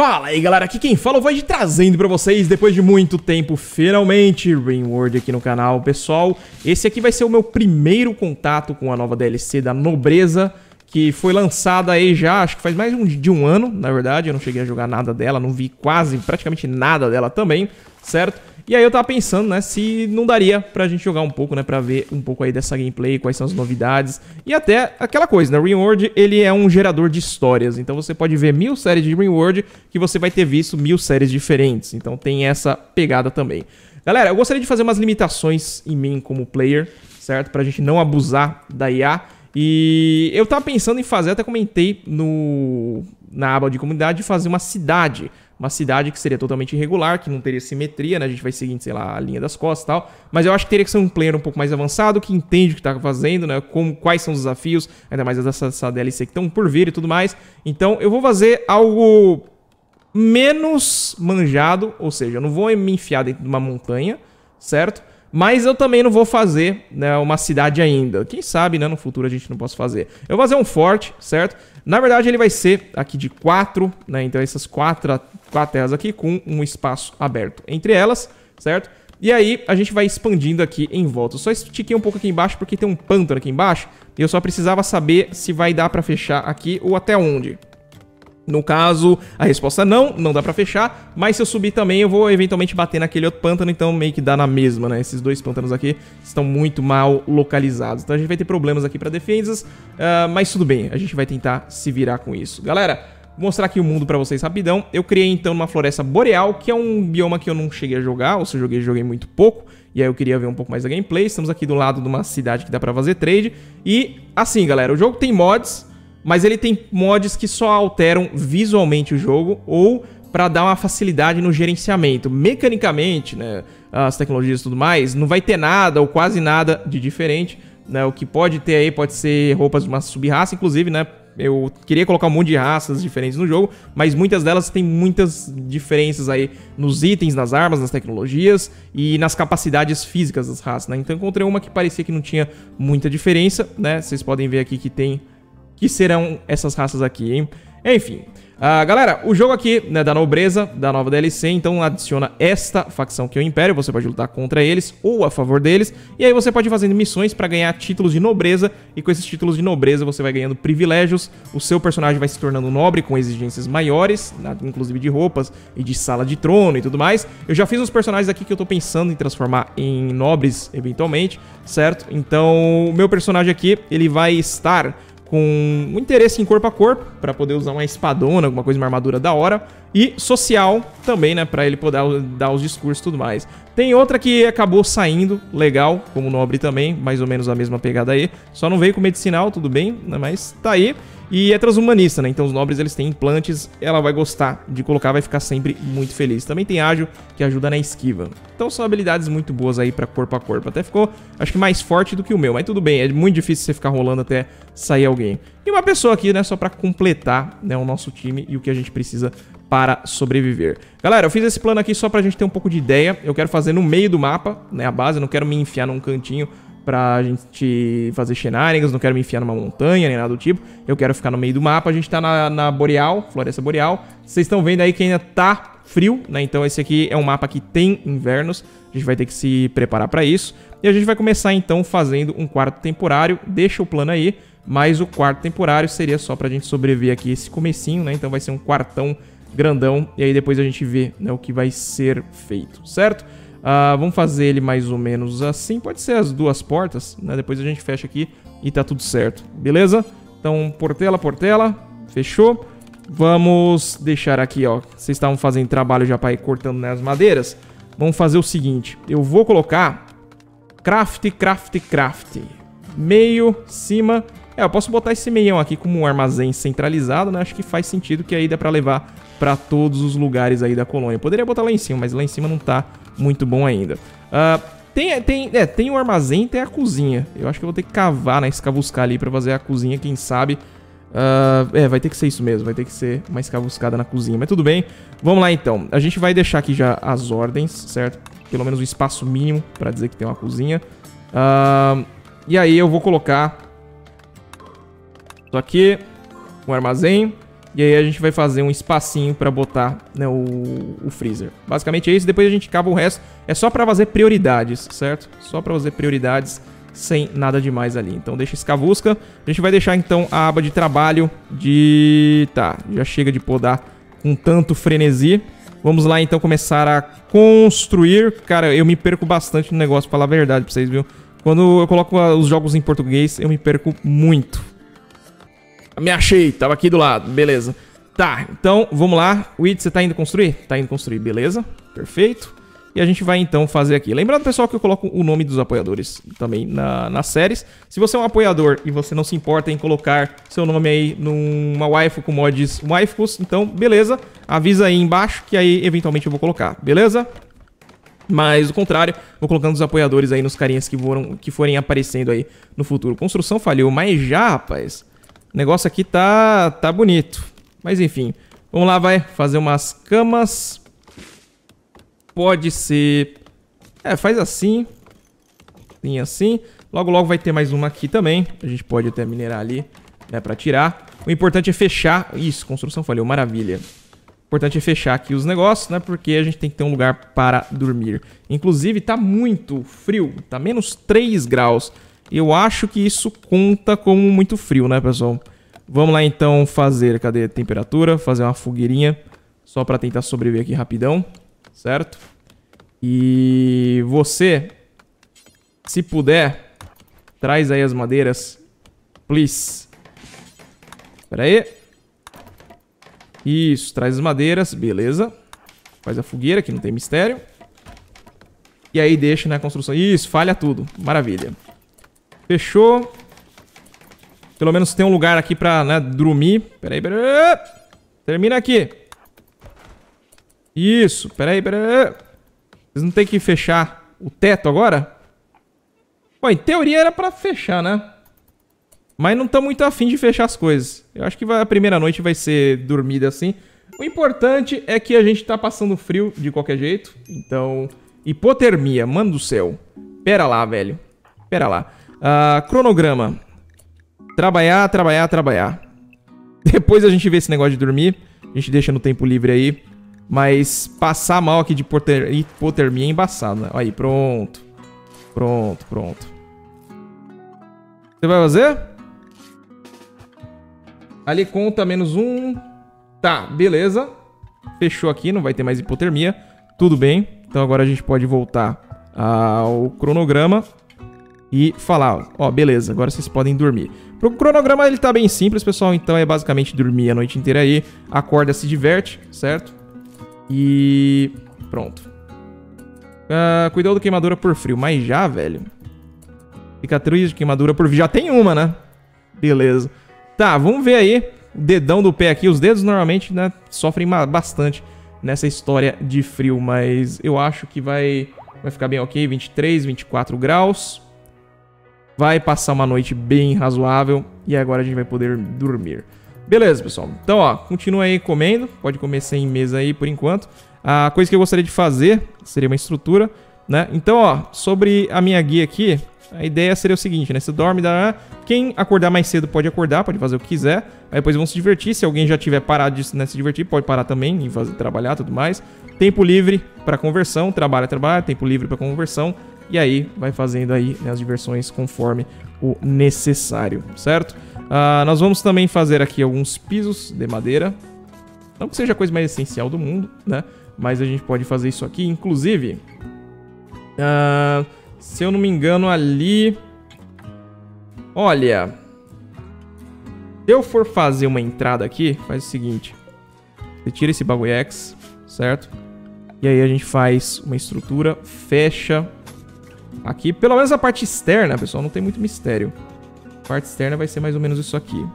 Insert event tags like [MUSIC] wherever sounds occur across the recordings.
Fala aí galera, aqui quem fala vai trazendo pra vocês, depois de muito tempo, finalmente, Rainward aqui no canal. Pessoal, esse aqui vai ser o meu primeiro contato com a nova DLC da Nobreza, que foi lançada aí já, acho que faz mais de um ano, na verdade, eu não cheguei a jogar nada dela, não vi quase, praticamente nada dela também, certo? E aí eu tava pensando, né, se não daria pra gente jogar um pouco, né, pra ver um pouco aí dessa gameplay, quais são as novidades. E até aquela coisa, né, Ringworld, ele é um gerador de histórias, então você pode ver mil séries de Ringworld que você vai ter visto mil séries diferentes. Então tem essa pegada também. Galera, eu gostaria de fazer umas limitações em mim como player, certo? Pra gente não abusar da IA. E eu tava pensando em fazer, até comentei no, na aba de comunidade, de fazer uma cidade uma cidade que seria totalmente irregular, que não teria simetria, né? A gente vai seguindo, sei lá, a linha das costas e tal. Mas eu acho que teria que ser um player um pouco mais avançado, que entende o que tá fazendo, né? Como, quais são os desafios, ainda mais dessa, dessa DLC que estão por vir e tudo mais. Então eu vou fazer algo menos manjado, ou seja, eu não vou me enfiar dentro de uma montanha, certo? Mas eu também não vou fazer né, uma cidade ainda. Quem sabe, né, no futuro a gente não possa fazer. Eu vou fazer um forte, certo? Na verdade, ele vai ser aqui de quatro, né? Então, essas quatro, quatro terras aqui com um espaço aberto entre elas, certo? E aí, a gente vai expandindo aqui em volta. Eu só estiquei um pouco aqui embaixo porque tem um pântano aqui embaixo. E eu só precisava saber se vai dar pra fechar aqui ou até onde. No caso, a resposta é não, não dá pra fechar, mas se eu subir também eu vou eventualmente bater naquele outro pântano, então meio que dá na mesma, né? Esses dois pântanos aqui estão muito mal localizados, então a gente vai ter problemas aqui pra defesas, uh, mas tudo bem, a gente vai tentar se virar com isso. Galera, vou mostrar aqui o mundo pra vocês rapidão. Eu criei então uma floresta boreal, que é um bioma que eu não cheguei a jogar, ou se eu joguei, joguei muito pouco, e aí eu queria ver um pouco mais da gameplay. Estamos aqui do lado de uma cidade que dá pra fazer trade, e assim galera, o jogo tem mods, mas ele tem mods que só alteram visualmente o jogo ou para dar uma facilidade no gerenciamento. Mecanicamente, né, as tecnologias e tudo mais, não vai ter nada ou quase nada de diferente. Né? O que pode ter aí pode ser roupas de uma sub-raça, inclusive, né? Eu queria colocar um monte de raças diferentes no jogo, mas muitas delas têm muitas diferenças aí nos itens, nas armas, nas tecnologias e nas capacidades físicas das raças, né? Então encontrei uma que parecia que não tinha muita diferença, né? Vocês podem ver aqui que tem que serão essas raças aqui, hein? Enfim, Uh, galera, o jogo aqui né, da nobreza, da nova DLC, então adiciona esta facção que é o Império, você pode lutar contra eles ou a favor deles, e aí você pode ir fazendo missões para ganhar títulos de nobreza, e com esses títulos de nobreza você vai ganhando privilégios, o seu personagem vai se tornando nobre com exigências maiores, inclusive de roupas e de sala de trono e tudo mais. Eu já fiz uns personagens aqui que eu tô pensando em transformar em nobres eventualmente, certo? Então, o meu personagem aqui, ele vai estar com um interesse em corpo a corpo, para poder usar uma espadona, alguma coisa, uma armadura da hora, e social também, né, para ele poder dar os discursos e tudo mais. Tem outra que acabou saindo, legal, como nobre também, mais ou menos a mesma pegada aí, só não veio com medicinal, tudo bem, né, mas tá aí. E é transhumanista, né? Então os nobres eles têm implantes, ela vai gostar de colocar, vai ficar sempre muito feliz. Também tem ágil, que ajuda na esquiva. Então são habilidades muito boas aí pra corpo a corpo. Até ficou, acho que mais forte do que o meu, mas tudo bem, é muito difícil você ficar rolando até sair alguém. E uma pessoa aqui, né, só pra completar né, o nosso time e o que a gente precisa para sobreviver. Galera, eu fiz esse plano aqui só pra gente ter um pouco de ideia. Eu quero fazer no meio do mapa, né, a base, eu não quero me enfiar num cantinho pra gente fazer shenanigans, não quero me enfiar numa montanha nem nada do tipo. Eu quero ficar no meio do mapa. A gente tá na, na Boreal, Floresta Boreal. Vocês estão vendo aí que ainda tá frio, né? Então esse aqui é um mapa que tem invernos. A gente vai ter que se preparar para isso. E a gente vai começar então fazendo um quarto temporário. Deixa o plano aí, mas o quarto temporário seria só pra gente sobreviver aqui esse comecinho, né? Então vai ser um quartão grandão e aí depois a gente vê né, o que vai ser feito, certo? Uh, vamos fazer ele mais ou menos assim. Pode ser as duas portas, né? Depois a gente fecha aqui e tá tudo certo, beleza? Então, portela, portela, fechou. Vamos deixar aqui, ó. Vocês estavam fazendo trabalho já para ir cortando né, as madeiras. Vamos fazer o seguinte. Eu vou colocar craft, craft, craft. Meio, cima. É, eu posso botar esse meião aqui como um armazém centralizado, né? Acho que faz sentido que aí dá pra levar pra todos os lugares aí da colônia. Poderia botar lá em cima, mas lá em cima não tá muito bom ainda. Uh, tem, tem, é, tem o armazém e tem a cozinha. Eu acho que eu vou ter que cavar, né? Escavuscar ali pra fazer a cozinha, quem sabe. Uh, é, vai ter que ser isso mesmo. Vai ter que ser uma escavuscada na cozinha. Mas tudo bem. Vamos lá, então. A gente vai deixar aqui já as ordens, certo? Pelo menos o espaço mínimo pra dizer que tem uma cozinha. Uh, e aí eu vou colocar... Isso aqui. Um armazém. E aí a gente vai fazer um espacinho pra botar né, o, o freezer. Basicamente é isso, depois a gente cava o resto. É só pra fazer prioridades, certo? Só pra fazer prioridades sem nada demais ali. Então deixa escavusca. A gente vai deixar então a aba de trabalho de... Tá, já chega de podar com tanto frenesi. Vamos lá então começar a construir. Cara, eu me perco bastante no negócio, pra falar a verdade pra vocês, viu? Quando eu coloco os jogos em português, eu me perco muito. Me achei, tava aqui do lado, beleza. Tá, então vamos lá. Wid, você tá indo construir? Tá indo construir, beleza. Perfeito. E a gente vai então fazer aqui. Lembrando, pessoal, que eu coloco o nome dos apoiadores também na, nas séries. Se você é um apoiador e você não se importa em colocar seu nome aí numa waifu com mods waifus, então beleza. Avisa aí embaixo que aí eventualmente eu vou colocar, beleza? Mas, o contrário, vou colocando os apoiadores aí nos carinhas que, foram, que forem aparecendo aí no futuro. Construção falhou, mas já, rapaz... O negócio aqui tá, tá bonito. Mas enfim, vamos lá, vai fazer umas camas. Pode ser... É, faz assim. Tem assim. Logo, logo vai ter mais uma aqui também. A gente pode até minerar ali, né, pra tirar. O importante é fechar... Isso, construção falhou, maravilha. O importante é fechar aqui os negócios, né, porque a gente tem que ter um lugar para dormir. Inclusive, tá muito frio, tá menos 3 graus. Eu acho que isso conta como muito frio, né, pessoal? Vamos lá, então, fazer... Cadê a temperatura? Fazer uma fogueirinha. Só para tentar sobreviver aqui rapidão. Certo? E você, se puder, traz aí as madeiras. Please. Espera aí. Isso, traz as madeiras. Beleza. Faz a fogueira, que não tem mistério. E aí deixa na né, construção. Isso, falha tudo. Maravilha. Fechou. Pelo menos tem um lugar aqui pra, né, dormir. Peraí, peraí. Termina aqui. Isso, peraí, peraí. Vocês não tem que fechar o teto agora? Bom, em teoria era pra fechar, né? Mas não estão muito afim de fechar as coisas. Eu acho que vai, a primeira noite vai ser dormida assim. O importante é que a gente tá passando frio de qualquer jeito. Então, hipotermia, mano do céu. Pera lá, velho. Pera lá. Uh, cronograma. Trabalhar, trabalhar, trabalhar. [LAUGHS] Depois a gente vê esse negócio de dormir. A gente deixa no tempo livre aí. Mas passar mal aqui de hipotermia é embaçado, né? Aí, pronto. Pronto, pronto. Você vai fazer? Ali conta menos um. Tá, beleza. Fechou aqui, não vai ter mais hipotermia. Tudo bem. Então agora a gente pode voltar ao cronograma e falar, ó, beleza, agora vocês podem dormir. O cronograma ele tá bem simples, pessoal, então é basicamente dormir a noite inteira aí, acorda, se diverte, certo? E pronto. Uh, cuidado do queimadura por frio, mas já, velho. Cicatriz de queimadura por frio, já tem uma, né? Beleza. Tá, vamos ver aí o dedão do pé aqui. Os dedos normalmente, né, sofrem bastante nessa história de frio, mas eu acho que vai, vai ficar bem ok. 23, 24 graus. Vai passar uma noite bem razoável e agora a gente vai poder dormir. Beleza, pessoal. Então, ó, continua aí comendo. Pode comer sem mesa aí por enquanto. A coisa que eu gostaria de fazer seria uma estrutura, né? Então, ó, sobre a minha guia aqui, a ideia seria o seguinte, né? Você dorme, dá... quem acordar mais cedo pode acordar, pode fazer o que quiser. Aí depois vão se divertir. Se alguém já tiver parado de né, se divertir, pode parar também e fazer, trabalhar tudo mais. Tempo livre para conversão, trabalha, trabalha, tempo livre para conversão. E aí vai fazendo aí né, as diversões conforme o necessário, certo? Uh, nós vamos também fazer aqui alguns pisos de madeira. Não que seja a coisa mais essencial do mundo, né? Mas a gente pode fazer isso aqui. Inclusive, uh, se eu não me engano ali... Olha... Se eu for fazer uma entrada aqui, faz o seguinte. Você tira esse bagulho X, certo? E aí a gente faz uma estrutura, fecha Aqui, pelo menos a parte externa, pessoal, não tem muito mistério. A parte externa vai ser mais ou menos isso aqui.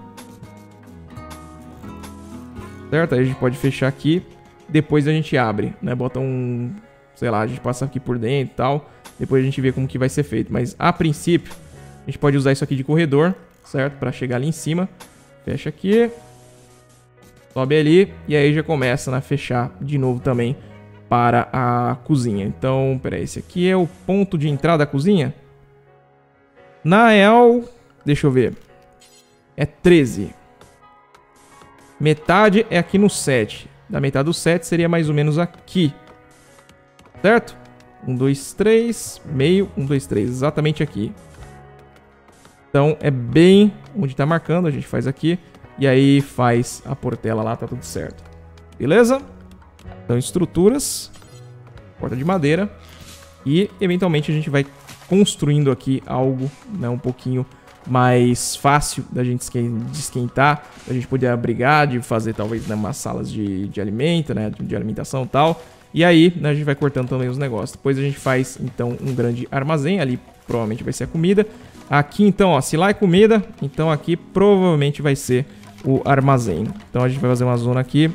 Certo? Aí a gente pode fechar aqui. Depois a gente abre, né? Bota um... Sei lá, a gente passa aqui por dentro e tal. Depois a gente vê como que vai ser feito. Mas, a princípio, a gente pode usar isso aqui de corredor, certo? Pra chegar ali em cima. Fecha aqui. Sobe ali. E aí já começa a né, fechar de novo também para a cozinha. Então, peraí, esse aqui é o ponto de entrada da cozinha? Na real, deixa eu ver. É 13. metade é aqui no 7. Da metade do 7 seria mais ou menos aqui. Certo? 1, 2, 3, meio, 1, 2, 3, exatamente aqui. Então é bem onde tá marcando, a gente faz aqui. E aí faz a portela lá, tá tudo certo. Beleza? Então estruturas, porta de madeira. E eventualmente a gente vai construindo aqui algo né, um pouquinho mais fácil da gente de esquentar, da gente poder abrigar, de fazer talvez né, umas salas de, de alimento, né, de alimentação e tal. E aí né, a gente vai cortando também os negócios. Depois a gente faz então um grande armazém, ali provavelmente vai ser a comida. Aqui então, ó, se lá é comida, então aqui provavelmente vai ser o armazém. Então a gente vai fazer uma zona aqui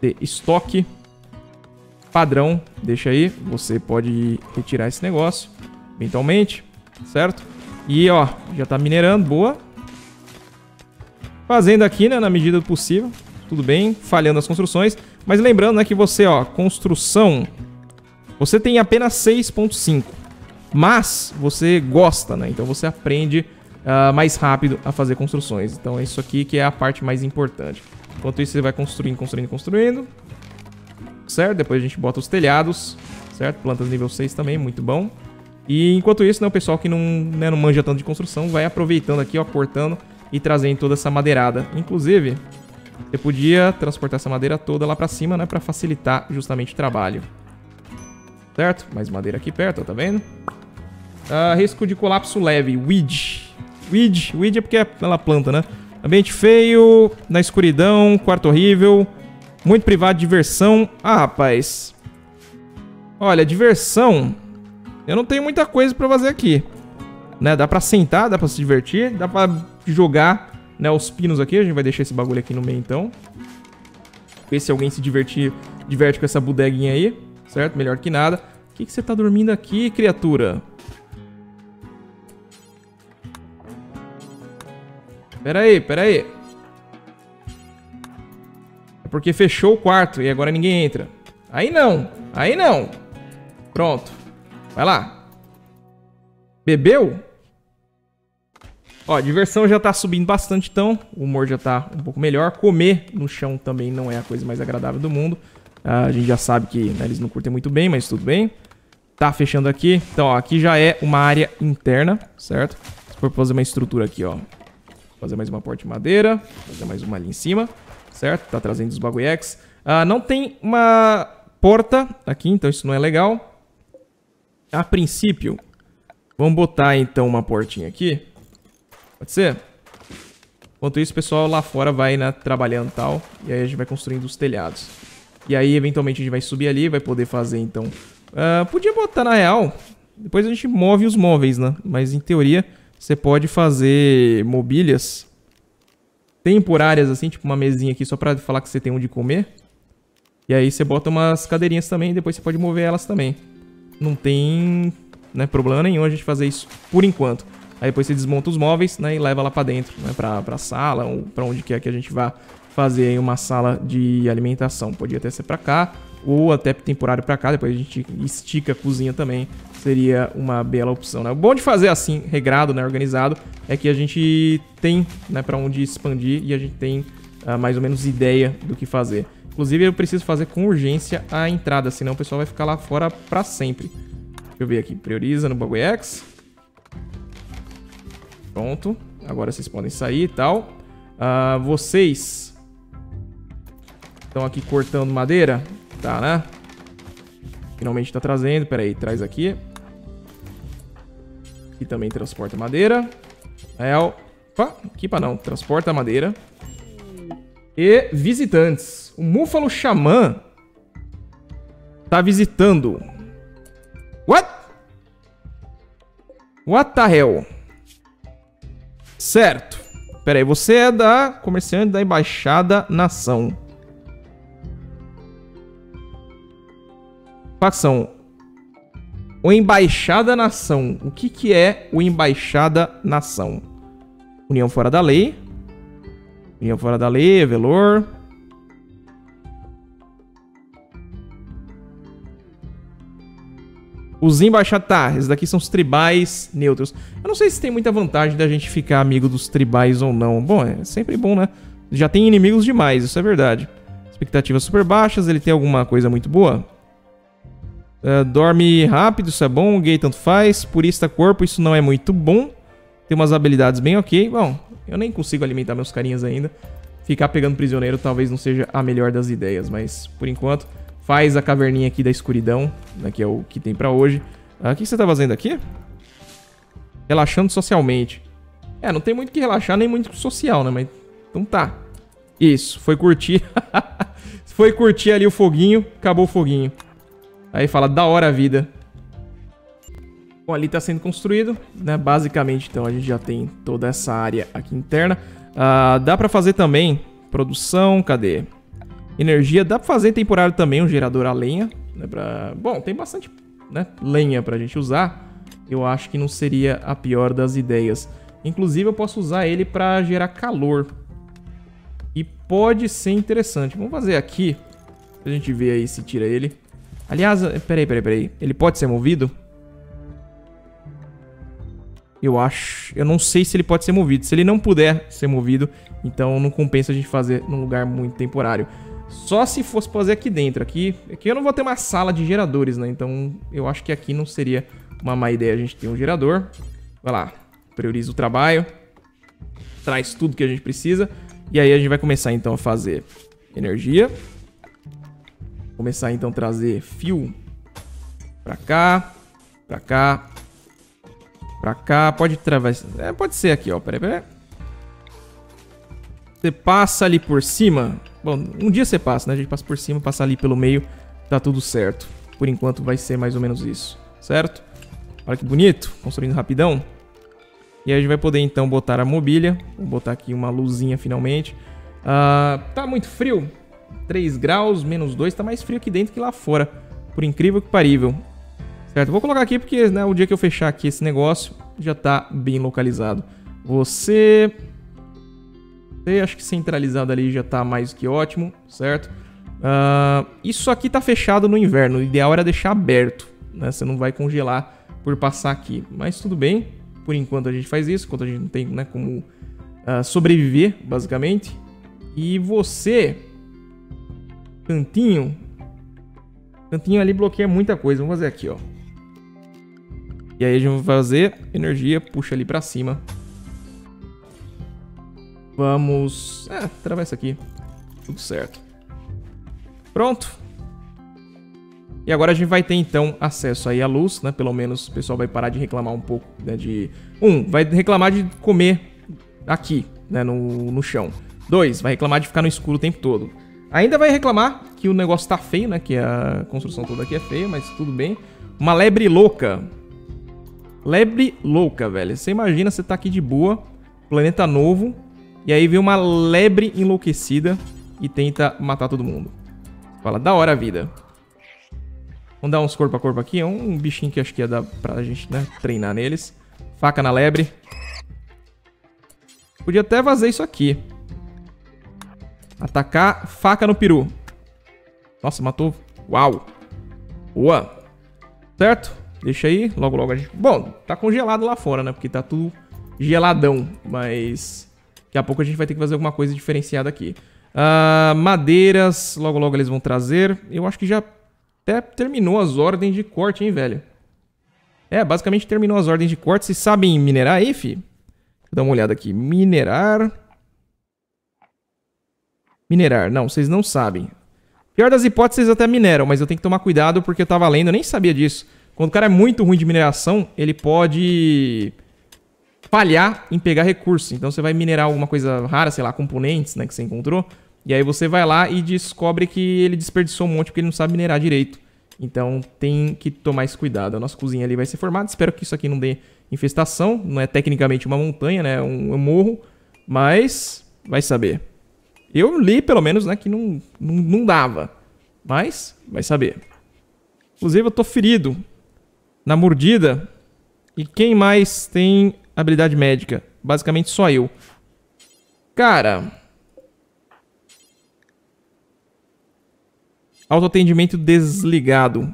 de estoque padrão, deixa aí, você pode retirar esse negócio eventualmente, certo? E ó, já tá minerando, boa. Fazendo aqui, né, na medida do possível, tudo bem, falhando as construções. Mas lembrando, né, que você, ó, construção, você tem apenas 6.5. Mas você gosta, né? Então você aprende uh, mais rápido a fazer construções. Então é isso aqui que é a parte mais importante. Enquanto isso, você vai construindo, construindo, construindo. Certo? Depois a gente bota os telhados, certo? Plantas nível 6 também, muito bom. E enquanto isso, né, o pessoal que não, né, não manja tanto de construção vai aproveitando aqui, ó, cortando e trazendo toda essa madeirada. Inclusive, você podia transportar essa madeira toda lá pra cima, né, pra facilitar justamente o trabalho. Certo? Mais madeira aqui perto, ó, tá vendo? Uh, risco de colapso leve, weed. Weed, weed é porque é ela planta, né? Ambiente feio, na escuridão, quarto horrível, muito privado, diversão. Ah, rapaz. Olha, diversão eu não tenho muita coisa pra fazer aqui. Né? Dá pra sentar, dá pra se divertir, dá pra jogar né, os pinos aqui. A gente vai deixar esse bagulho aqui no meio, então. Ver se alguém se divertir, diverte com essa bodeguinha aí, certo? Melhor que nada. O que, que você tá dormindo aqui, criatura? Pera aí, pera aí. É porque fechou o quarto e agora ninguém entra. Aí não, aí não. Pronto. Vai lá. Bebeu? Ó, diversão já tá subindo bastante, então. O humor já tá um pouco melhor. Comer no chão também não é a coisa mais agradável do mundo. Ah, a gente já sabe que né, eles não curtem muito bem, mas tudo bem. Tá fechando aqui. Então, ó, aqui já é uma área interna, certo? Se for fazer uma estrutura aqui, ó. Fazer mais uma porta de madeira. Fazer mais uma ali em cima, certo? Tá trazendo os bagulhex. Ah, não tem uma porta aqui, então isso não é legal. A princípio, vamos botar então uma portinha aqui. Pode ser? Enquanto isso, o pessoal lá fora vai né, trabalhando e tal. E aí a gente vai construindo os telhados. E aí, eventualmente, a gente vai subir ali, vai poder fazer, então... Uh, podia botar, na real... Depois a gente move os móveis, né? Mas, em teoria, você pode fazer mobílias temporárias, assim, tipo uma mesinha aqui só pra falar que você tem onde comer. E aí você bota umas cadeirinhas também e depois você pode mover elas também não tem né, problema nenhum a gente fazer isso por enquanto. Aí depois você desmonta os móveis né, e leva lá para dentro, né, pra, pra sala ou para onde quer que a gente vá fazer aí uma sala de alimentação. Podia até ser para cá ou até temporário para cá, depois a gente estica a cozinha também. Seria uma bela opção, né? O bom de fazer assim, regrado, né, organizado, é que a gente tem, né, para onde expandir e a gente tem uh, mais ou menos ideia do que fazer. Inclusive, eu preciso fazer com urgência a entrada, senão o pessoal vai ficar lá fora pra sempre. Deixa eu ver aqui. Prioriza no Bagulho X. Pronto. Agora vocês podem sair e tal. Uh, vocês estão aqui cortando madeira? Tá, né? Finalmente tá trazendo. Pera aí, traz aqui. E também transporta madeira. É, opa, aqui para não. Transporta madeira. E visitantes. O Múfalo Xamã tá visitando. What? What the hell? Certo. Pera aí, você é da comerciante da Embaixada Nação. Facção. O Embaixada Nação. O que, que é o Embaixada Nação? União fora da lei. União fora da lei, Velor. Os embaixados... Tá, esses daqui são os tribais neutros. Eu não sei se tem muita vantagem da gente ficar amigo dos tribais ou não. Bom, é sempre bom, né? Já tem inimigos demais, isso é verdade. Expectativas super baixas, ele tem alguma coisa muito boa? Uh, dorme rápido, isso é bom. Gay tanto faz. Purista corpo, isso não é muito bom. Tem umas habilidades bem ok. Bom, eu nem consigo alimentar meus carinhas ainda. Ficar pegando prisioneiro talvez não seja a melhor das ideias, mas por enquanto faz a caverninha aqui da escuridão, né, que é o que tem para hoje. Ah, o que você tá fazendo aqui? Relaxando socialmente. É, não tem muito que relaxar, nem muito social, né? Mas então tá. Isso, foi curtir. [LAUGHS] foi curtir ali o foguinho, acabou o foguinho. Aí fala, da hora a vida. Bom, ali tá sendo construído, né? Basicamente, então, a gente já tem toda essa área aqui interna. Uh, dá pra fazer também produção, cadê? Energia, dá pra fazer temporário também um gerador a lenha. Né, pra... Bom, tem bastante né, lenha pra gente usar. Eu acho que não seria a pior das ideias. Inclusive, eu posso usar ele pra gerar calor. E pode ser interessante. Vamos fazer aqui. Pra gente ver aí se tira ele. Aliás, peraí, peraí, peraí. Ele pode ser movido? Eu acho... Eu não sei se ele pode ser movido. Se ele não puder ser movido, então não compensa a gente fazer num lugar muito temporário. Só se fosse fazer aqui dentro. Aqui, aqui eu não vou ter uma sala de geradores, né? Então eu acho que aqui não seria uma má ideia a gente ter um gerador. Vai lá. Prioriza o trabalho. Traz tudo que a gente precisa. E aí a gente vai começar então a fazer energia. Começar então a trazer fio pra cá, pra cá, pra cá. Pode atravessar. É, pode ser aqui, ó. Peraí, peraí. Você passa ali por cima. Bom, um dia você passa, né? A gente passa por cima, passa ali pelo meio. Tá tudo certo. Por enquanto vai ser mais ou menos isso, certo? Olha que bonito, construindo rapidão. E aí a gente vai poder então botar a mobília. Vou botar aqui uma luzinha finalmente. Uh, tá muito frio. 3 graus, menos 2. Tá mais frio aqui dentro que lá fora. Por incrível que parível. Certo? Vou colocar aqui porque né, o dia que eu fechar aqui esse negócio já tá bem localizado. Você... Você acho que centralizado ali já tá mais que ótimo, certo? Uh, isso aqui tá fechado no inverno. O ideal era deixar aberto. Né? Você não vai congelar por passar aqui. Mas tudo bem. Por enquanto a gente faz isso. Enquanto a gente não tem né, como uh, sobreviver, basicamente. E você... Cantinho. Cantinho ali bloqueia muita coisa. Vamos fazer aqui, ó. E aí a gente vai fazer energia, puxa ali pra cima. Vamos... É, atravessa aqui. Tudo certo. Pronto. E agora a gente vai ter então acesso aí à luz, né? Pelo menos o pessoal vai parar de reclamar um pouco, né? De... Um, vai reclamar de comer aqui, né? No, no chão. Dois, vai reclamar de ficar no escuro o tempo todo. Ainda vai reclamar que o negócio tá feio, né? Que a construção toda aqui é feia, mas tudo bem. Uma lebre louca. Lebre louca, velho. Você imagina, você tá aqui de boa, planeta novo, e aí vem uma lebre enlouquecida e tenta matar todo mundo. Fala, da hora a vida. Vamos dar uns corpo a corpo aqui. É um bichinho que acho que ia dar pra gente, né, treinar neles. Faca na lebre. Podia até fazer isso aqui. Atacar faca no peru. Nossa, matou. Uau. Boa. Certo? Deixa aí. Logo, logo a gente... Bom, tá congelado lá fora, né? Porque tá tudo geladão. Mas daqui a pouco a gente vai ter que fazer alguma coisa diferenciada aqui. Uh, madeiras. Logo, logo eles vão trazer. Eu acho que já até terminou as ordens de corte, hein, velho? É, basicamente terminou as ordens de corte. Vocês sabem minerar aí, fi? Deixa eu dar uma olhada aqui. Minerar. Minerar. Não, vocês não sabem. Pior das hipóteses, até mineram, mas eu tenho que tomar cuidado porque eu tava lendo, eu nem sabia disso. Quando o cara é muito ruim de mineração, ele pode falhar em pegar recursos. Então você vai minerar alguma coisa rara, sei lá, componentes, né, que você encontrou. E aí você vai lá e descobre que ele desperdiçou um monte porque ele não sabe minerar direito. Então tem que tomar esse cuidado. A nossa cozinha ali vai ser formada. Espero que isso aqui não dê infestação. Não é tecnicamente uma montanha, né? É um, um morro. Mas vai saber. Eu li, pelo menos, né? Que não, não, não dava. Mas vai saber. Inclusive, eu tô ferido na mordida. E quem mais tem habilidade médica? Basicamente só eu. Cara... Autoatendimento desligado.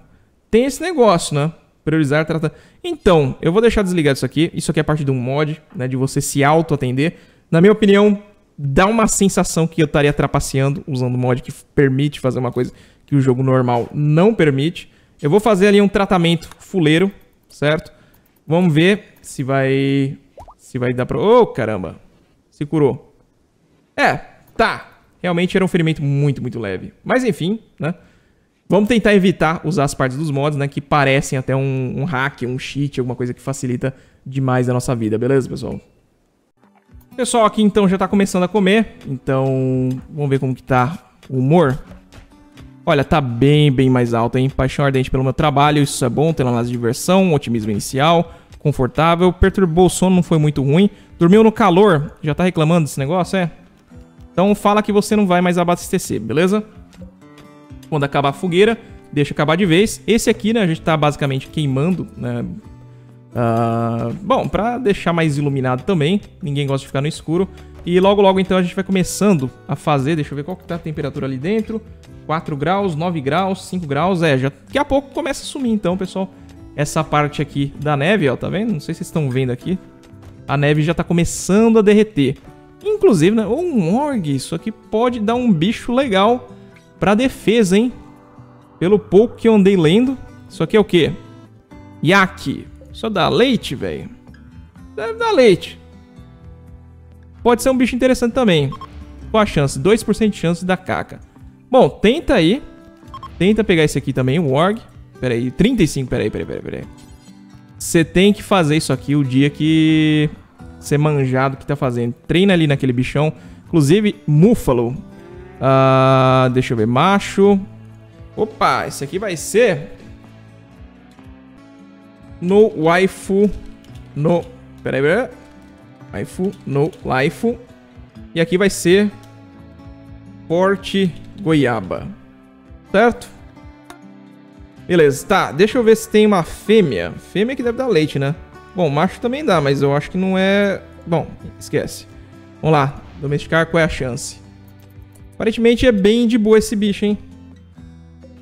Tem esse negócio, né? Priorizar, tratar. Então, eu vou deixar desligado isso aqui. Isso aqui é parte de um mod, né? De você se auto-atender. Na minha opinião, dá uma sensação que eu estaria trapaceando usando um mod que permite fazer uma coisa que o jogo normal não permite. Eu vou fazer ali um tratamento fuleiro, certo? Vamos ver se vai... Se vai dar pra... Ô, oh, caramba! Se curou. É, tá. Realmente era um ferimento muito, muito leve. Mas enfim, né? Vamos tentar evitar usar as partes dos mods, né? Que parecem até um, um hack, um cheat, alguma coisa que facilita demais a nossa vida, beleza, pessoal? Pessoal, aqui então já tá começando a comer, então vamos ver como que tá o humor. Olha, tá bem, bem mais alto, hein? Paixão ardente pelo meu trabalho, isso é bom, tem lá de diversão, otimismo inicial, confortável, perturbou o sono, não foi muito ruim. Dormiu no calor, já tá reclamando desse negócio, é? Então fala que você não vai mais abastecer, beleza? Quando acabar a fogueira, deixa acabar de vez. Esse aqui, né, a gente tá basicamente queimando, né? Uh, bom, pra deixar mais iluminado também, ninguém gosta de ficar no escuro. E logo logo então a gente vai começando a fazer, deixa eu ver qual que tá a temperatura ali dentro. 4 graus, 9 graus, 5 graus, é, já daqui a pouco começa a sumir então, pessoal. Essa parte aqui da neve, ó, tá vendo? Não sei se vocês estão vendo aqui. A neve já tá começando a derreter. Inclusive, né, um org, isso aqui pode dar um bicho legal pra defesa, hein? Pelo pouco que eu andei lendo. Isso aqui é o quê? Yak. Só dá leite, velho. Deve dar leite. Pode ser um bicho interessante também. Qual a chance? 2% de chance da caca. Bom, tenta aí. Tenta pegar esse aqui também, o Warg. Pera aí, 35. Pera aí, pera aí, pera aí, pera. Você tem que fazer isso aqui o dia que você manjado que tá fazendo. Treina ali naquele bichão. Inclusive, Muffalo. Uh, deixa eu ver, macho. Opa, esse aqui vai ser no waifu no... Pera aí, pera aí. Waifu no waifu. E aqui vai ser Porte Goiaba. Certo? Beleza, tá. Deixa eu ver se tem uma fêmea. Fêmea que deve dar leite, né? Bom, macho também dá, mas eu acho que não é... Bom, esquece. Vamos lá. Domesticar, qual é a chance? Aparentemente é bem de boa esse bicho, hein?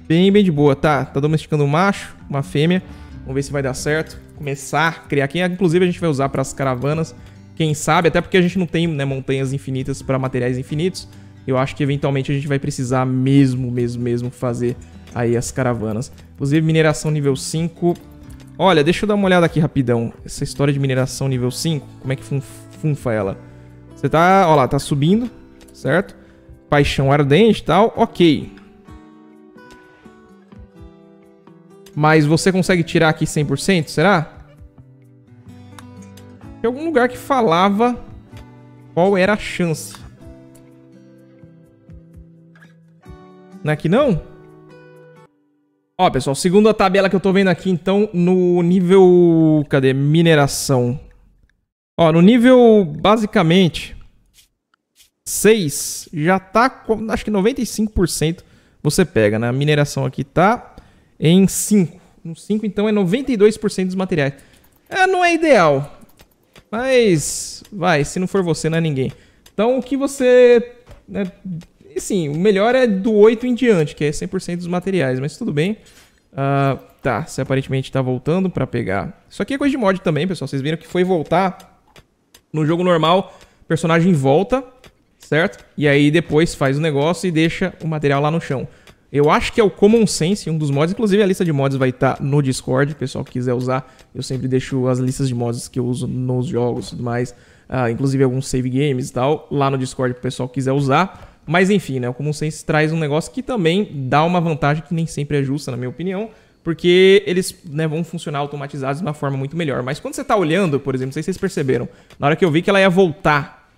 Bem, bem de boa. Tá, tá domesticando um macho, uma fêmea. Vamos ver se vai dar certo. Começar a criar aqui. Inclusive, a gente vai usar para as caravanas. Quem sabe, até porque a gente não tem né, montanhas infinitas para materiais infinitos. Eu acho que eventualmente a gente vai precisar mesmo, mesmo, mesmo fazer aí as caravanas. Inclusive, mineração nível 5. Olha, deixa eu dar uma olhada aqui rapidão. Essa história de mineração nível 5, como é que funfa ela? Você tá, ó lá, tá subindo, certo? Paixão ardente e tal, ok. Mas você consegue tirar aqui 100%, será? Tem algum lugar que falava qual era a chance. Não é aqui não? Ó, pessoal, segundo a tabela que eu tô vendo aqui, então, no nível... Cadê? Mineração. Ó, no nível, basicamente, 6, já tá, acho que 95% você pega, né? A mineração aqui tá em 5. No 5, então, é 92% dos materiais. É, não é ideal. Mas, vai, se não for você, não é ninguém. Então, o que você... Né, sim, o melhor é do 8 em diante, que é 100% dos materiais, mas tudo bem. Uh, tá, você aparentemente tá voltando pra pegar. Isso aqui é coisa de mod também, pessoal. Vocês viram que foi voltar no jogo normal, personagem volta, certo? E aí depois faz o negócio e deixa o material lá no chão. Eu acho que é o Common Sense, um dos mods. Inclusive, a lista de mods vai estar tá no Discord. pessoal que quiser usar, eu sempre deixo as listas de mods que eu uso nos jogos e tudo mais. Uh, inclusive alguns save games e tal, lá no Discord pro pessoal quiser usar. Mas enfim, né? O Common Sense traz um negócio que também dá uma vantagem que nem sempre é justa, na minha opinião. Porque eles né, vão funcionar automatizados de uma forma muito melhor. Mas quando você tá olhando, por exemplo, não sei se vocês perceberam, na hora que eu vi que ela ia voltar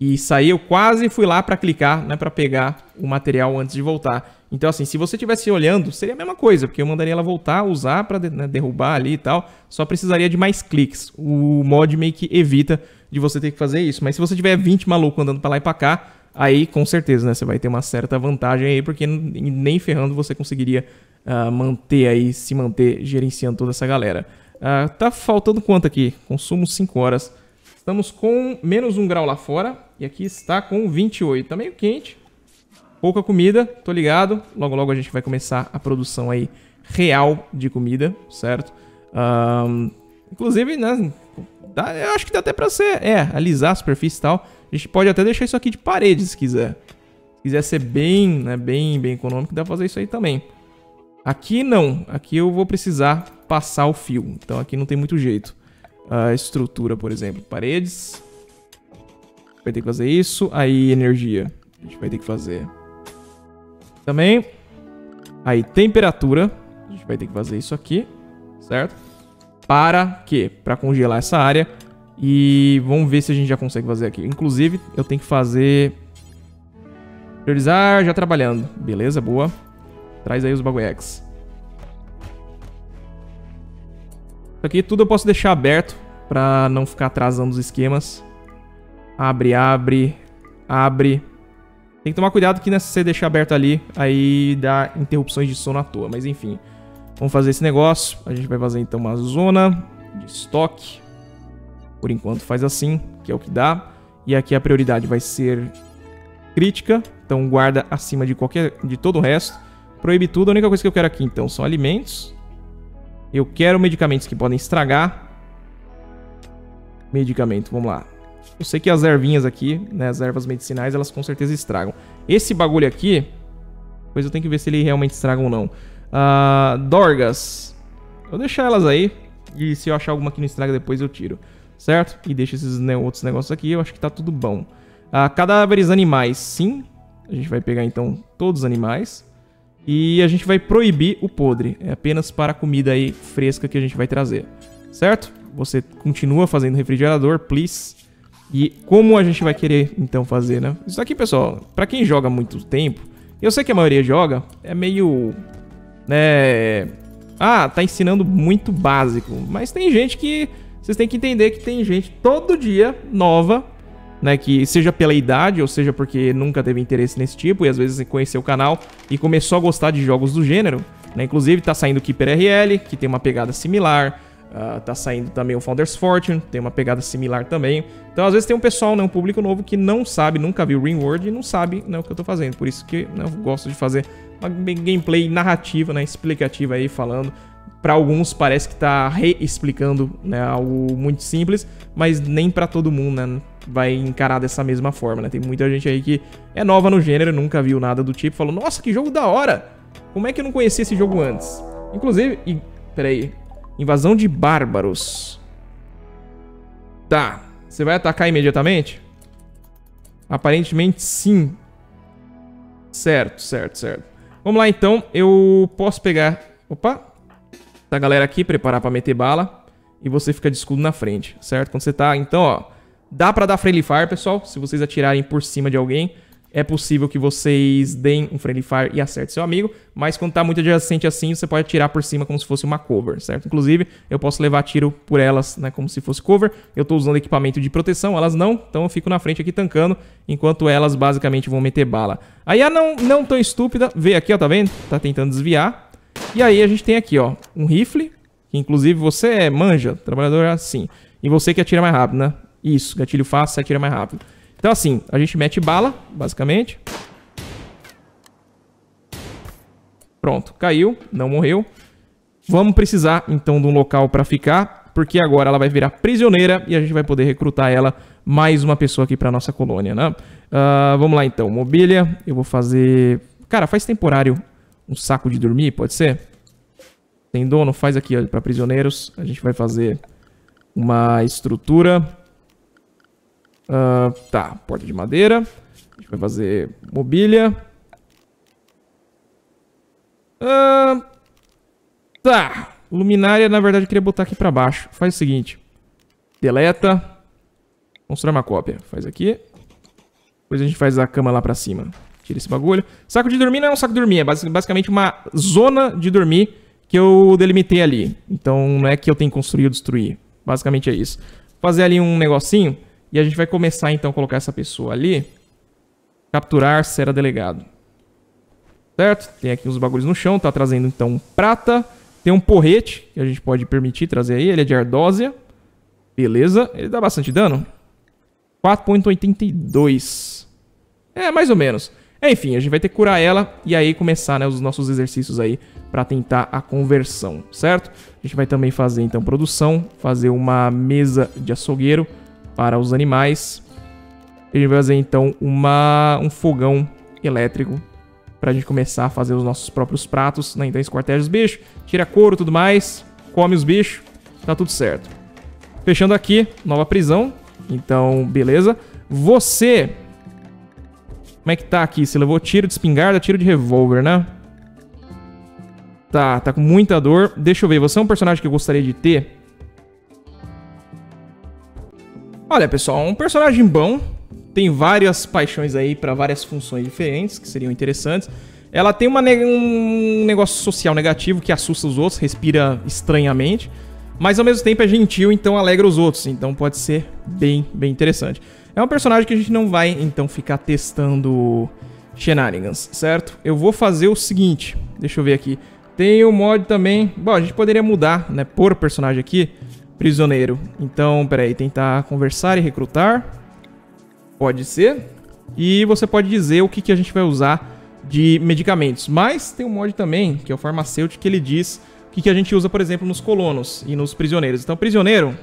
e sair, eu quase fui lá para clicar, né, para pegar o material antes de voltar. Então, assim, se você estivesse olhando, seria a mesma coisa, porque eu mandaria ela voltar, usar para né, derrubar ali e tal. Só precisaria de mais cliques. O mod meio que evita de você ter que fazer isso. Mas se você tiver 20 malucos andando para lá e para cá, aí com certeza, né, você vai ter uma certa vantagem aí, porque nem ferrando você conseguiria uh, manter aí, se manter gerenciando toda essa galera. Uh, tá faltando quanto aqui? Consumo 5 horas. Estamos com menos 1 grau lá fora. E aqui está com 28. Tá meio quente. Pouca comida, tô ligado. Logo, logo a gente vai começar a produção aí real de comida, certo? Um, inclusive, né? Dá, eu acho que dá até pra ser, é, alisar a superfície e tal. A gente pode até deixar isso aqui de parede, se quiser. Se quiser ser bem, né, bem, bem econômico, dá pra fazer isso aí também. Aqui não. Aqui eu vou precisar passar o fio. Então aqui não tem muito jeito. A estrutura, por exemplo. Paredes. Vai ter que fazer isso. Aí, energia. A gente vai ter que fazer. Também. Aí, temperatura. A gente vai ter que fazer isso aqui. Certo? Para quê? Para congelar essa área. E vamos ver se a gente já consegue fazer aqui. Inclusive, eu tenho que fazer... Priorizar já trabalhando. Beleza, boa. Traz aí os bagulhex. Isso aqui tudo eu posso deixar aberto pra não ficar atrasando os esquemas. Abre, abre, abre. Tem que tomar cuidado que né, se você deixar aberto ali, aí dá interrupções de sono à toa. Mas enfim, vamos fazer esse negócio. A gente vai fazer então uma zona de estoque. Por enquanto faz assim, que é o que dá. E aqui a prioridade vai ser crítica. Então guarda acima de qualquer de todo o resto. Proíbe tudo. A única coisa que eu quero aqui então são alimentos. Eu quero medicamentos que podem estragar. Medicamento, vamos lá. Eu sei que as ervinhas aqui, né, as ervas medicinais, elas com certeza estragam. Esse bagulho aqui, depois eu tenho que ver se ele realmente estraga ou não. Uh, Dorgas. Vou deixar elas aí. E se eu achar alguma que não estraga, depois eu tiro. Certo? E deixa esses né, outros negócios aqui. Eu acho que tá tudo bom. Uh, cadáveres animais, sim. A gente vai pegar, então, todos os animais. E a gente vai proibir o podre. É apenas para a comida aí fresca que a gente vai trazer. Certo? Você continua fazendo refrigerador, please. E como a gente vai querer, então, fazer, né? Isso aqui, pessoal, para quem joga muito tempo, eu sei que a maioria joga, é meio... Né... Ah, tá ensinando muito básico. Mas tem gente que... Vocês têm que entender que tem gente todo dia nova né, que seja pela idade ou seja porque nunca teve interesse nesse tipo e às vezes conheceu o canal e começou a gostar de jogos do gênero, né? Inclusive tá saindo o Keeper RL, que tem uma pegada similar, uh, tá saindo também o Founders Fortune, tem uma pegada similar também. Então às vezes tem um pessoal, né, um público novo que não sabe, nunca viu Ringworld e não sabe né, o que eu tô fazendo. Por isso que né, eu gosto de fazer uma gameplay narrativa, né, explicativa aí falando para alguns parece que tá reexplicando né, algo muito simples, mas nem para todo mundo né, vai encarar dessa mesma forma. Né? Tem muita gente aí que é nova no gênero, nunca viu nada do tipo, falou: Nossa, que jogo da hora! Como é que eu não conhecia esse jogo antes? Inclusive, e, peraí, invasão de bárbaros. Tá, você vai atacar imediatamente? Aparentemente sim. Certo, certo, certo. Vamos lá então, eu posso pegar... Opa, a galera aqui, preparar para meter bala. E você fica de escudo na frente, certo? Quando você tá... Então, ó... Dá pra dar friendly fire, pessoal. Se vocês atirarem por cima de alguém, é possível que vocês deem um friendly fire e acertem seu amigo. Mas quando tá muito adjacente assim, você pode atirar por cima como se fosse uma cover, certo? Inclusive, eu posso levar tiro por elas, né? Como se fosse cover. Eu tô usando equipamento de proteção, elas não. Então eu fico na frente aqui tancando, enquanto elas basicamente vão meter bala. A não, não tão estúpida, veio aqui, ó, tá vendo? Tá tentando desviar. E aí a gente tem aqui, ó, um rifle, que inclusive você é manja, trabalhador assim. E você que atira mais rápido, né? Isso, gatilho fácil, você atira mais rápido. Então assim, a gente mete bala, basicamente. Pronto, caiu, não morreu. Vamos precisar, então, de um local para ficar, porque agora ela vai virar prisioneira e a gente vai poder recrutar ela, mais uma pessoa aqui para nossa colônia, né? Uh, vamos lá, então. Mobília, eu vou fazer... Cara, faz temporário um saco de dormir, pode ser? Tem dono, faz aqui para prisioneiros. A gente vai fazer uma estrutura. Uh, tá, porta de madeira. A gente vai fazer mobília. Uh, tá, luminária, na verdade, eu queria botar aqui para baixo. Faz o seguinte. Deleta. Constrói uma cópia. Faz aqui. Depois a gente faz a cama lá para cima. Tira esse bagulho. Saco de dormir não é um saco de dormir, é basicamente uma zona de dormir que eu delimitei ali. Então não é que eu tenho que construir ou destruir. Basicamente é isso. Fazer ali um negocinho e a gente vai começar então a colocar essa pessoa ali. Capturar será delegado. Certo? Tem aqui uns bagulhos no chão, tá trazendo então prata. Tem um porrete que a gente pode permitir trazer aí, ele é de ardósia. Beleza, ele dá bastante dano. 4.82. É, mais ou menos. Enfim, a gente vai ter que curar ela e aí começar né, os nossos exercícios aí para tentar a conversão, certo? A gente vai também fazer então produção, fazer uma mesa de açougueiro para os animais. A gente vai fazer então uma, um fogão elétrico pra gente começar a fazer os nossos próprios pratos, né? Então esquarteja os bichos, tira couro e tudo mais, come os bichos, tá tudo certo. Fechando aqui, nova prisão. Então, beleza. Você... Como é que tá aqui? Você levou tiro de espingarda, tiro de revólver, né? Tá, tá com muita dor. Deixa eu ver, você é um personagem que eu gostaria de ter? Olha, pessoal, um personagem bom. Tem várias paixões aí para várias funções diferentes que seriam interessantes. Ela tem uma, um negócio social negativo que assusta os outros, respira estranhamente. Mas ao mesmo tempo é gentil, então alegra os outros. Então pode ser bem, bem interessante. É um personagem que a gente não vai, então, ficar testando shenanigans, certo? Eu vou fazer o seguinte. Deixa eu ver aqui. Tem o mod também... Bom, a gente poderia mudar, né? Por personagem aqui. Prisioneiro. Então, peraí. Tentar conversar e recrutar. Pode ser. E você pode dizer o que, que a gente vai usar de medicamentos. Mas tem um mod também, que é o farmacêutico, que ele diz o que, que a gente usa, por exemplo, nos colonos e nos prisioneiros. Então, prisioneiro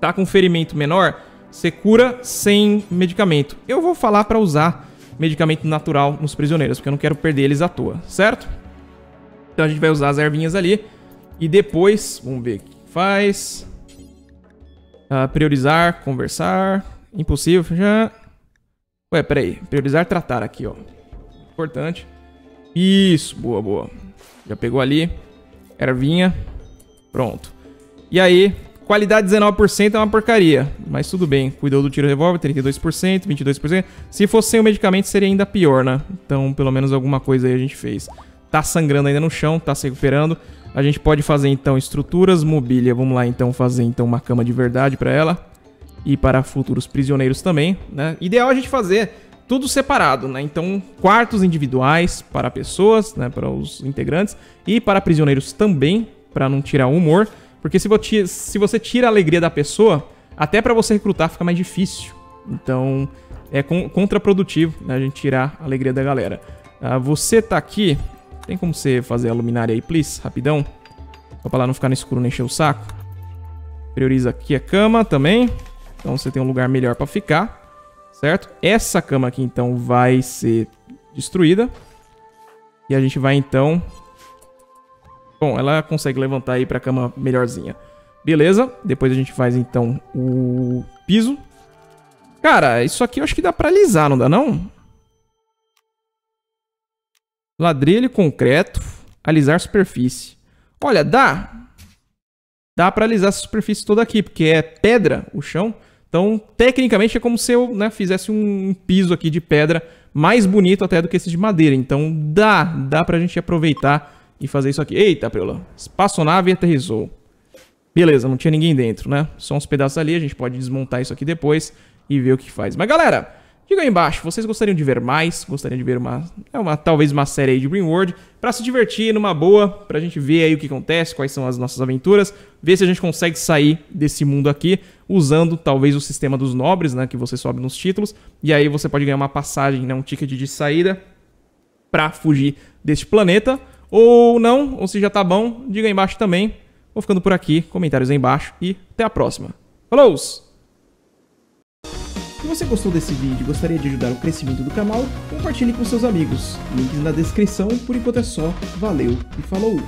tá com ferimento menor, você cura sem medicamento. Eu vou falar para usar medicamento natural nos prisioneiros, porque eu não quero perder eles à toa, certo? Então a gente vai usar as ervinhas ali. E depois, vamos ver o que faz. Uh, priorizar, conversar. Impossível, já. Ué, peraí. Priorizar, tratar aqui, ó. Importante. Isso, boa, boa. Já pegou ali. Ervinha. Pronto. E aí, qualidade 19% é uma porcaria. Mas tudo bem. Cuidou do tiro revólver, 32%, 22%. Se fosse sem o medicamento, seria ainda pior, né? Então, pelo menos alguma coisa aí a gente fez. Tá sangrando ainda no chão, tá se recuperando. A gente pode fazer, então, estruturas, mobília. Vamos lá, então, fazer então uma cama de verdade para ela. E para futuros prisioneiros também, né? Ideal a gente fazer tudo separado, né? Então, quartos individuais para pessoas, né, para os integrantes e para prisioneiros também, para não tirar o humor, porque se você, se você tira a alegria da pessoa, até para você recrutar fica mais difícil. Então, é contraprodutivo né, a gente tirar a alegria da galera. Uh, você tá aqui, tem como você fazer a luminária aí, please, rapidão? Só pra lá não ficar no escuro nem encher o saco. Prioriza aqui a cama também. Então você tem um lugar melhor para ficar certo? Essa cama aqui, então, vai ser destruída. E a gente vai, então... Bom, ela consegue levantar aí pra cama melhorzinha. Beleza. Depois a gente faz, então, o piso. Cara, isso aqui eu acho que dá pra alisar, não dá não? Ladrilho, concreto, alisar superfície. Olha, dá. Dá pra alisar essa superfície toda aqui, porque é pedra o chão. Então, tecnicamente, é como se eu né, fizesse um piso aqui de pedra mais bonito até do que esse de madeira. Então, dá, dá pra gente aproveitar e fazer isso aqui. Eita, Preula, espaçonave aterrizou. Beleza, não tinha ninguém dentro, né? Só uns pedaços ali, a gente pode desmontar isso aqui depois e ver o que faz. Mas, galera, Diga aí embaixo, vocês gostariam de ver mais? Gostariam de ver uma, é uma talvez uma série aí de World para se divertir numa boa, pra gente ver aí o que acontece, quais são as nossas aventuras, ver se a gente consegue sair desse mundo aqui usando talvez o sistema dos nobres, né, que você sobe nos títulos, e aí você pode ganhar uma passagem, né, um ticket de saída para fugir deste planeta, ou não, ou se já tá bom, diga aí embaixo também. Vou ficando por aqui, comentários aí embaixo e até a próxima. Falou! Se você gostou desse vídeo e gostaria de ajudar o crescimento do canal, compartilhe com seus amigos. Links na descrição, por enquanto é só. Valeu e falou!